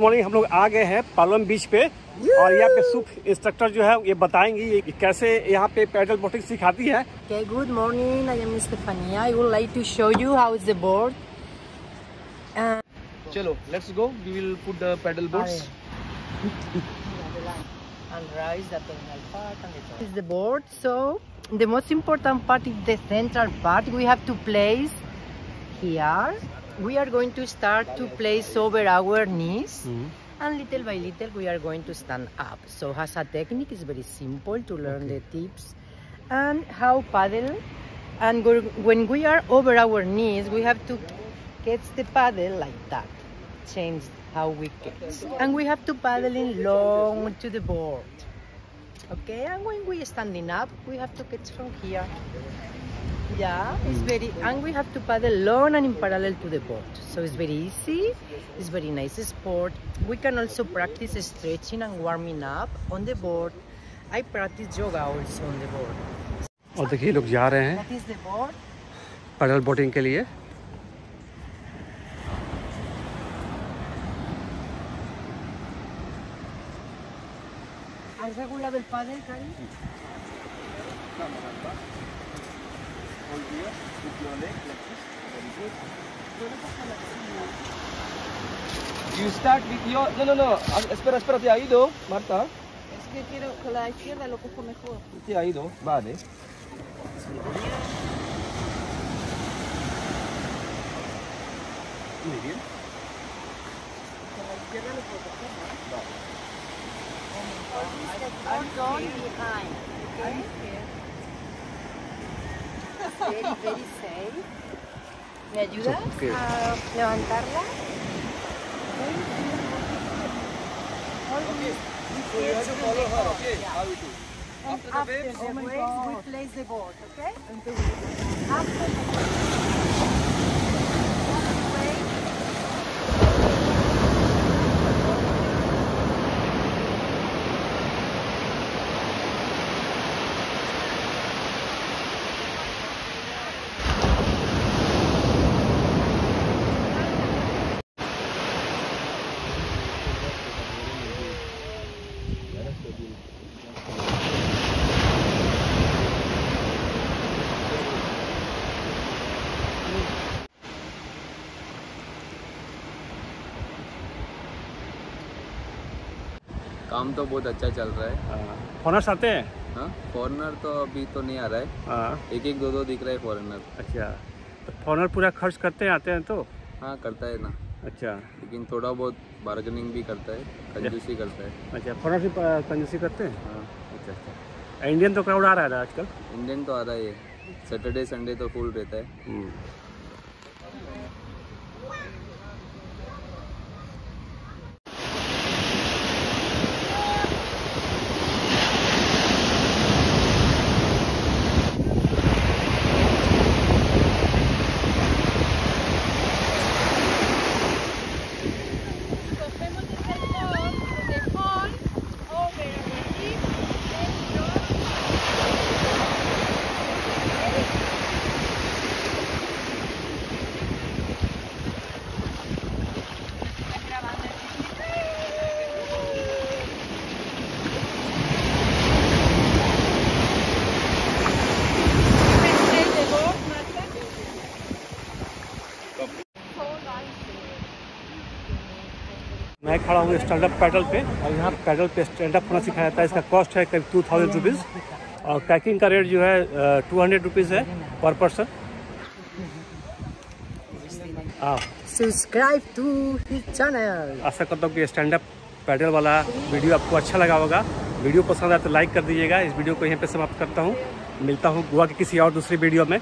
Morning हम लोग आ गए हैं पालम बीच पे। और यहाँ पे सुख इंस्ट्रक्टर जो है ये बताएँगी ये कैसे यहाँ पे पैडल बोटिंग सिखाती है। Good morning I would like to show you how is the board चलो let's go we will put the paddle boards so the most important part is the part we have We are going to start to place over our knees. Mm-hmm. And little by little we are going to stand up. So as a technique is very simple to learn the tips and how paddle. And when we are over our knees, we have to catch the paddle like that. Change how we catch. And we have to paddle in long to the board. Okay, and when we standing up, we have to catch from here. Yeah, it's very, and we have to paddle long and in parallel to the board. So it's very easy, it's very nice sport. We can also practice stretching and warming up on the board. I practice yoga also on the board. और देखिए लोग जा रहे हैं That is the board. Paddle boating के लिए ¿Has regulado el paddle, Cari? You start with your. No, no, no. Ah, Espera, espera, te ha ido, Marta. Es que quiero con la izquierda lo cojo mejor. Te ha ido. Vale. Muy bien. I'm going behind. Okay? Very, very safe. ¿Me ayudas a levantarla? So you have to follow her, okay? How we do? And After the after waves, the oh waves, we place the board, okay? After the wave, काम तो बहुत अच्छा चल रहा है। Foreigners आते हैं? हाँ फॉरनर तो अभी तो नहीं आ रहा है। हाँ। एक एक दो दो दिख रहा है फॉरनर अच्छा। तो फॉरनर पूरा खर्च करते हैं आते हैं तो? हाँ करता है ना। अच्छा। लेकिन थोड़ा बहुत बार्गेनिंग भी करता है कंजूसी करता है। अच्छा थोड़ा सी कंजूसी करते हैं? हाँ अच्छा अच्छा। इंडियन तो क्राउड आ रहा है आजकल? इंडियन तो आ रहा है सैटरडे संडे तो फुल रहता है। मैं खड़ा हूँ स्टैंड अप पैडल पे और यहाँ पैडल पे स्टैंड अप होना सिखाया जाता है। इसका कॉस्ट है करीब टू थाउज़ेंड रुपीज़ और पैकिंग का रेट जो है टू हंड्रेड रुपीज़ है पर पर्सन हाँ। Subscribe to his आशा करता हूँ कि स्टैंड अप पैडल वाला वीडियो आपको अच्छा लगा होगा। वीडियो पसंद आए तो लाइक कर दीजिएगा। इस वीडियो को यहीं पे समाप्त करता हूँ। मिलता हूँ गोवा की किसी और दूसरी वीडियो में।